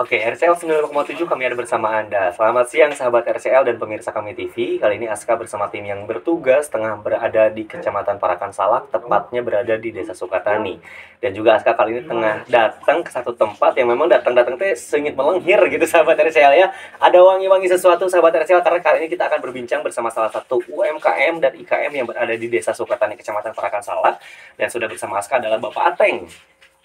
Oke, RCL 9,7 kami ada bersama Anda. Selamat siang sahabat RCL dan pemirsa kami TV. Kali ini Aska bersama tim yang bertugas tengah berada di Kecamatan Parakan Salak, tepatnya berada di Desa Sukatani. Dan juga Aska kali ini tengah datang ke satu tempat yang memang datang-datang teh sengit melenghir gitu sahabat RCL ya. Ada wangi-wangi sesuatu sahabat RCL karena kali ini kita akan berbincang bersama salah satu UMKM dan IKM yang berada di Desa Sukatani, Kecamatan Parakan Salak. Dan sudah bersama Aska adalah Bapak Ateng.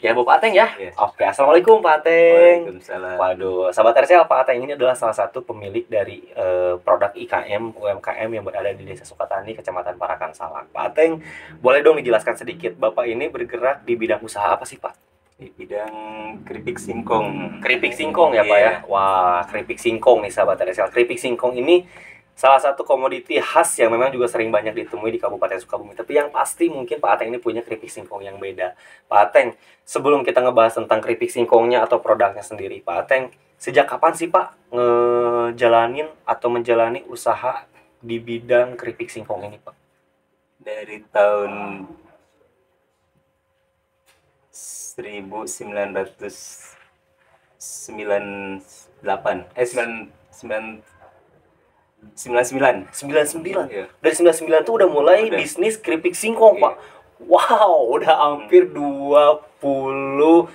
Ya, Bapak Ateng ya. Iya. Oke, Assalamualaikum Pak Ateng. Waalaikumsalam. Waduh, sahabat RCL Pak Ateng ini adalah salah satu pemilik dari eh, produk IKM UMKM yang berada di Desa Sukatani, Kecamatan Parakan Salak. Pak Ateng, boleh dong dijelaskan sedikit, Bapak ini bergerak di bidang usaha apa sih Pak? Di bidang keripik singkong. Keripik singkong ya Pak ya? Iya. Wah, keripik singkong nih sahabat RCL. Keripik singkong ini salah satu komoditi khas yang memang juga sering banyak ditemui di Kabupaten Sukabumi. Tapi yang pasti mungkin Pak Ateng ini punya keripik singkong yang beda. Pak Ateng, sebelum kita ngebahas tentang keripik singkongnya atau produknya sendiri, Pak Ateng, sejak kapan sih Pak ngejalanin atau menjalani usaha di bidang keripik singkong ini Pak? Dari tahun 1998 eh 9 9 99 99. Iya. Dari 99 tuh udah mulai Udah. bisnis keripik singkong, Iya. Pak. Wow, udah hampir 27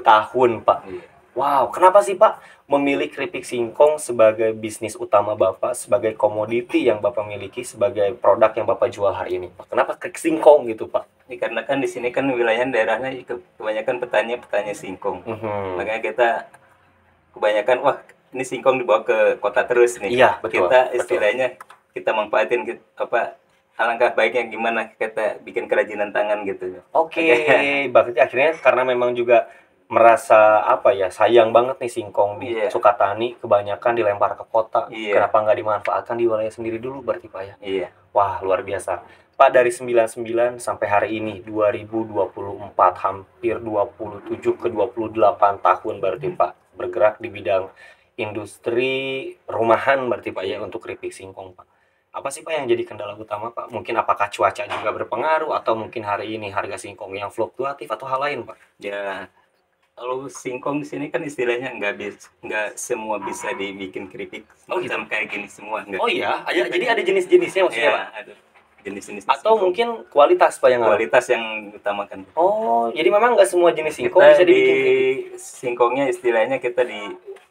tahun, Pak. Iya. Wow, kenapa sih Pak memilih keripik singkong sebagai bisnis utama Bapak, sebagai komoditi yang Bapak miliki, sebagai produk yang Bapak jual hari ini? Pak? Kenapa keripik singkong gitu Pak? Ini karena kan di sini kan wilayah daerahnya ke- kebanyakan petani petani singkong. Mhm. Makanya kita kebanyakan wah ini singkong dibawa ke kota terus nih. Iya, betul, Kita betul. istilahnya kita manfaatin gitu, apa alangkah baiknya gimana kita bikin kerajinan tangan gitu. Oke, berarti akhirnya karena memang juga merasa apa ya sayang banget nih singkong di Iya. Sukatani kebanyakan dilempar ke kota. Iya. Kenapa nggak dimanfaatkan di wilayah sendiri dulu berarti Pak ya? Iya. Wah, luar biasa. Pak dari 99 sampai hari ini 2024 hampir 27 ke 28 tahun berarti Pak bergerak di bidang industri rumahan berarti Pak ya untuk keripik singkong Pak. Apa sih Pak yang jadi kendala utama Pak? Mungkin apakah cuaca juga berpengaruh atau mungkin hari ini harga singkong yang fluktuatif atau hal lain Pak? Ya kalau singkong di sini kan istilahnya nggak bis nggak semua bisa dibikin keripik Oh, gitu? kayak gini semua nggak. Oh iya, ada, jadi ada jenis-jenisnya maksudnya Iya, Pak? ada jenis-jenis Atau singkong. mungkin kualitas Pak yang ada? kualitas yang utamakan. Oh, jadi memang nggak semua jenis singkong kita bisa di dibikin keripik? singkongnya istilahnya kita di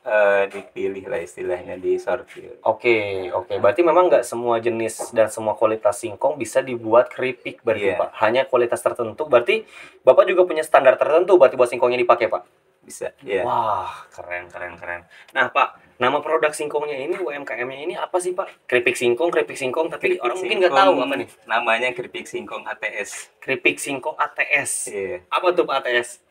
eh, dipilih lah istilahnya disortir. Oke, oke. Berarti memang nggak semua jenis dan semua kualitas singkong bisa dibuat keripik berarti Iya. Pak. Hanya kualitas tertentu. Berarti Bapak juga punya standar tertentu berarti buat singkongnya dipakai Pak. Bisa. Ya. Wah, keren, keren, keren. Nah Pak, nama produk singkongnya ini UMKM-nya ini apa sih Pak? Keripik singkong, keripik singkong. Tapi Keripik orang mungkin nggak tahu singkong, apa nih. Namanya keripik singkong ATS. Keripik singkong ATS. Iya. Apa tuh Pak ATS?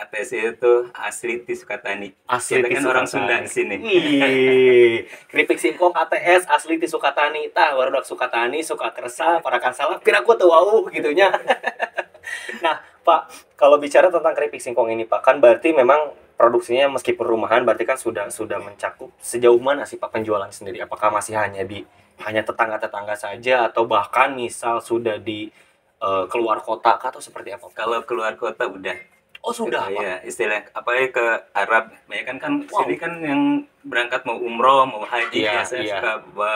ATS itu asli di Sukatani. Asli Kita kan orang. Sunda di sini. Wih, keripik singkong ATS asli di Sukatani. Tah, baru Sukatani, Sukakersa, Parakan Salak. Piraku tuh wow gitunya. nah, Pak, kalau bicara tentang keripik singkong ini, Pak, kan berarti memang produksinya meskipun rumahan berarti kan sudah sudah mencakup sejauh mana sih Pak penjualan sendiri? Apakah masih hanya di hanya tetangga-tetangga saja atau bahkan misal sudah di eh, keluar kota kah, atau seperti apa? Kalau keluar kota udah. Oh, sudah, Pak. Ya, istilah apalagi ke Arab. Banyak kan kan Wow. sini kan yang berangkat mau umroh, mau haji Iya, biasanya iya. suka bawa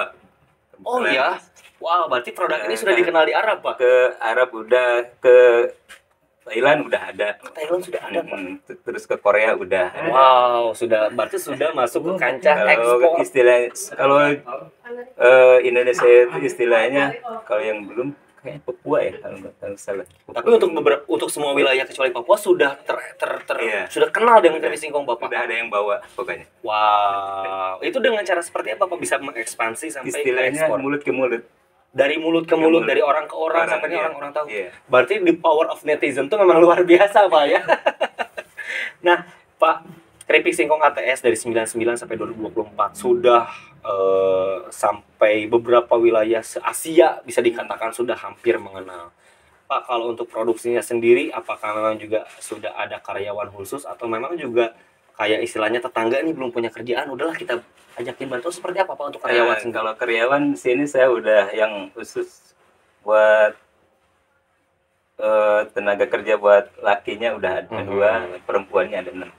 Oh iya. Wow, berarti produk ini Eh, sudah dikenal di Arab, Pak. ke Arab udah ke Thailand udah ada Thailand sudah ada, Pak. Terus ke Korea udah ada. Wow, sudah berarti sudah masuk ke kancah kalau ekspor. istilah kalau eh, Indonesia itu istilahnya kalau yang belum kayak Papua ya kalau nggak kalau salah Tapi untuk beberapa untuk semua wilayah kecuali Papua sudah ter, ter, ter- Iya. sudah kenal dengan Sudah. keripik singkong Bapak. udah ada yang bawa pokoknya Wow, itu dengan cara seperti apa Pak bisa mengekspansi sampai ke istilahnya ekspor? mulut ke mulut Dari mulut ke ke mulut, mulut. dari orang ke orang, Orang, sampai iya. orang-orang tahu. Iya. Berarti the power of netizen tuh memang luar biasa, Pak ya. nah, Pak, keripik singkong ATS dari 99 sampai 2024 sudah eh, sampai beberapa wilayah se-Asia bisa dikatakan sudah hampir mengenal. Pak, kalau untuk produksinya sendiri apakah memang juga sudah ada karyawan khusus atau memang juga kayak istilahnya tetangga ini belum punya kerjaan, udahlah kita ajakin bantu seperti apa Pak untuk karyawan Nah, sendiri? kalau karyawan sini saya udah yang khusus buat eh, tenaga kerja buat lakinya udah ada Mhm. dua perempuannya ada enam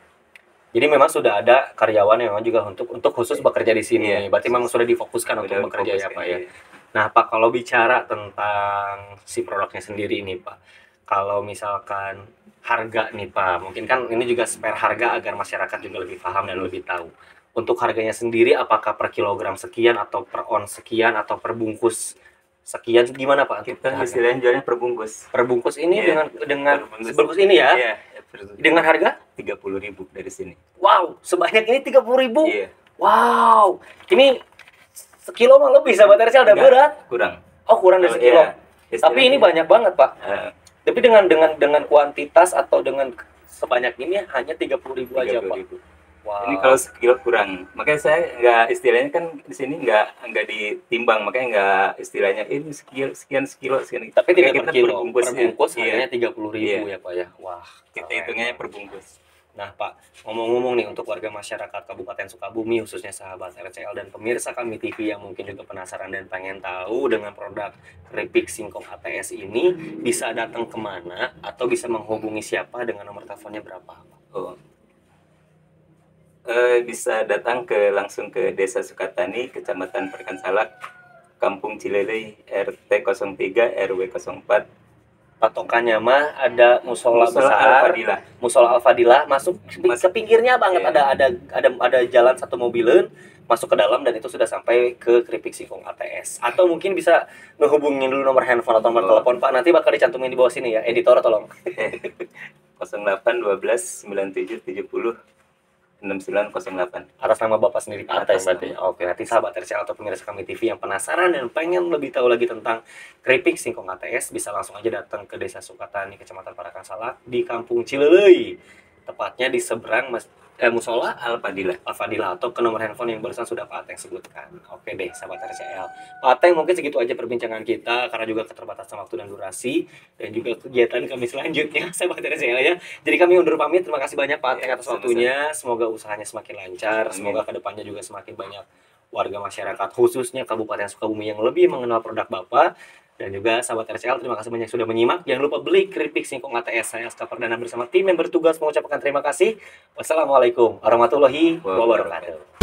Jadi memang sudah ada karyawan yang memang juga untuk untuk khusus bekerja di sini. Iya. Berarti memang sudah difokuskan untuk Udah bekerja ya Pak ya. iya. Nah Pak kalau bicara tentang si produknya sendiri ini Pak, kalau misalkan harga nih Pak, mungkin kan ini juga spare harga agar masyarakat juga lebih paham dan lebih tahu. Untuk harganya sendiri apakah per kilogram sekian atau per on sekian atau per bungkus sekian gimana Pak? untuk Kita istilahnya jualnya per bungkus. per bungkus ini Iya. dengan dengan sebungkus ini ya Iya, dengan harga tiga puluh ribu dari sini. wow sebanyak ini tiga ribu Iya. wow ini sekilo mah lebih sahabat udah Enggak, berat Kurang. oh kurang dari Oh, sekilo iya. tapi ini banyak banget pak eh, tapi dengan dengan dengan kuantitas atau dengan sebanyak ini hanya tiga ribu aja 30.000. pak wow Ini kalau sekilo kurang. Makanya saya nggak istilahnya kan di sini nggak nggak ditimbang, makanya nggak istilahnya ini sekian sekian sekilo sekian. tapi tidak per kilo per bungkus, bungkus Iya. harganya tiga ribu ya Iya. pak ya wah Kita keren. hitungnya per bungkus. Nah Pak, ngomong-ngomong nih untuk warga masyarakat Kabupaten Sukabumi khususnya sahabat RCL dan pemirsa kami TV yang mungkin juga penasaran dan pengen tahu dengan produk keripik singkong ATS ini bisa datang ke mana atau bisa menghubungi siapa dengan nomor teleponnya berapa? Oh. Eh, bisa datang ke langsung ke Desa Sukatani, Kecamatan Perkan Salak, Kampung Cilelei, RT 03 RW 04, Patokannya mah ada musola, Musola besar, Al-Fadilah. musola Al-Fadilah. Masuk Mas- ke pinggirnya banget Iya. ada ada ada ada jalan satu mobilen masuk ke dalam dan itu sudah sampai ke keripik singkong ATS atau mungkin bisa ngehubungin dulu nomor handphone atau nomor Oh. telepon Pak. Nanti bakal dicantumin di bawah sini ya editor tolong. 08 12 97 70 6908. atas nama Bapak sendiri Pak Atas berarti oke. Nanti sahabat RCL atau pemirsa kami TV yang penasaran dan pengen lebih tahu lagi tentang keripik singkong ATS bisa langsung aja datang ke Desa Sukatani Kecamatan Parakan Salak di Kampung Cilelei. Tepatnya di seberang mas eh, musola Al-Fadilah. Al-Fadilah atau ke nomor handphone yang barusan sudah Pak Ateng sebutkan. Oke deh, sahabat RCL. Pak Ateng mungkin segitu aja perbincangan kita karena juga keterbatasan waktu dan durasi dan juga kegiatan kami selanjutnya, sahabat RCL ya. Jadi kami undur pamit. Terima kasih banyak Pak Ateng Ya, atas waktunya. Semoga usahanya semakin lancar. Amin. Semoga ke depannya juga semakin banyak warga masyarakat khususnya Kabupaten Sukabumi yang lebih mengenal produk Bapak dan juga sahabat RCL terima kasih banyak sudah menyimak. Jangan lupa beli keripik singkong ATS saya Aska Perdana bersama tim yang bertugas mengucapkan terima kasih. Wassalamualaikum warahmatullahi wabarakatuh